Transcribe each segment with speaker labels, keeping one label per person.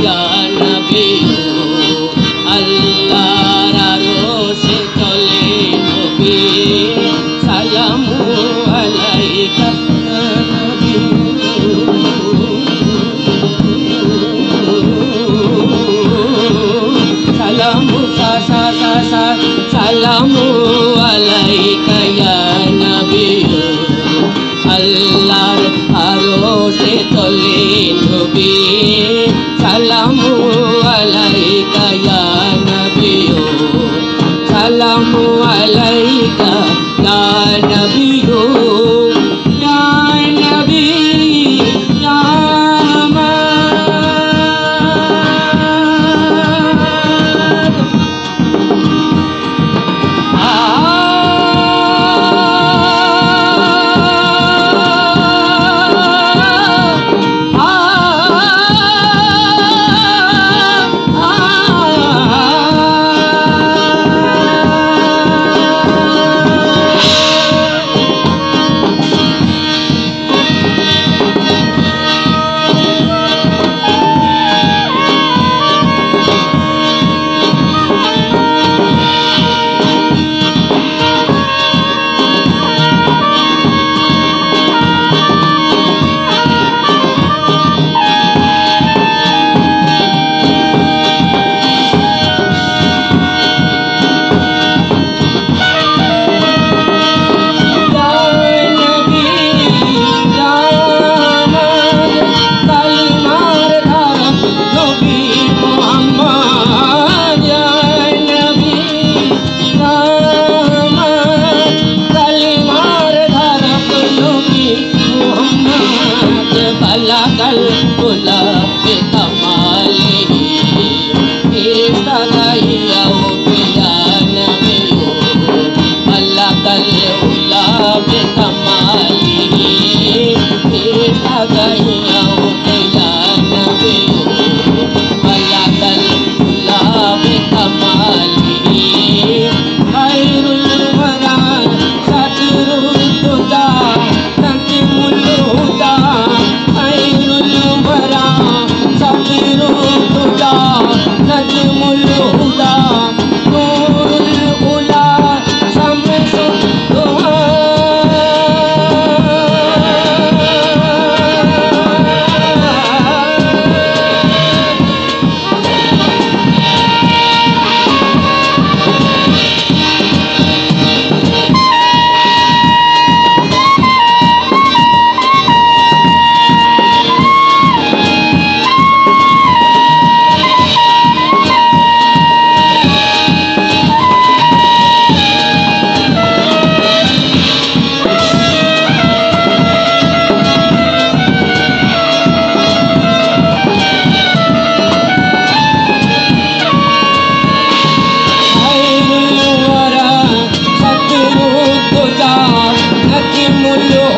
Speaker 1: Yeah.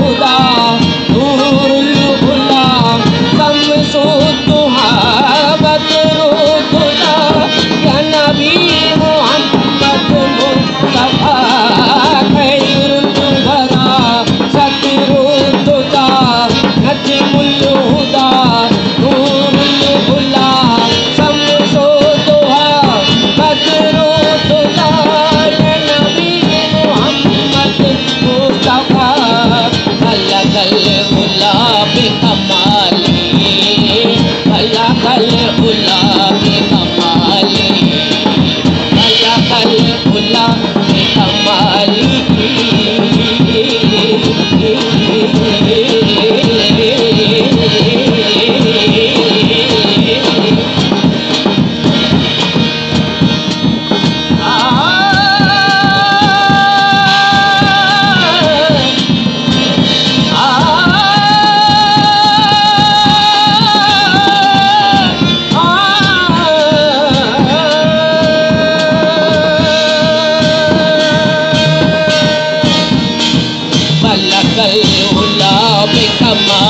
Speaker 1: 不 my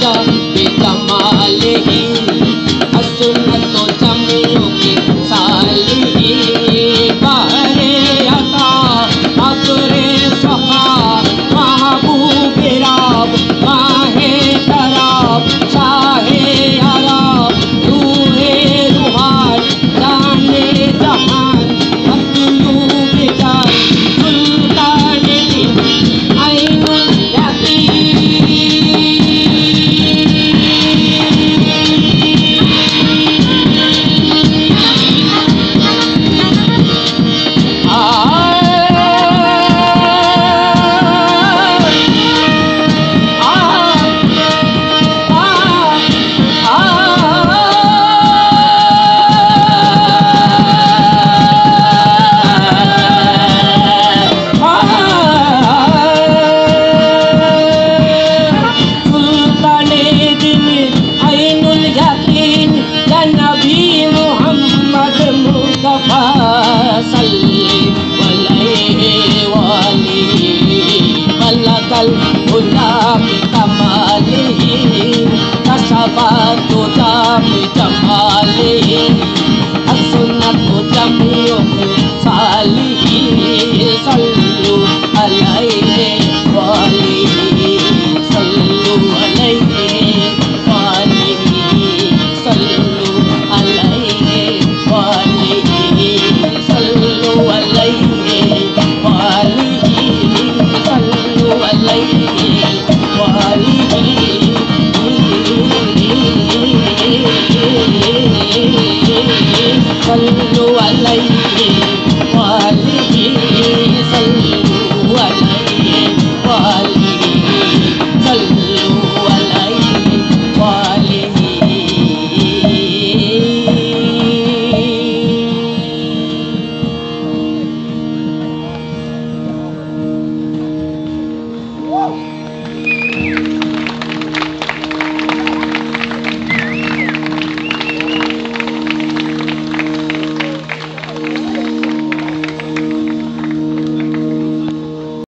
Speaker 1: bintang bisa mah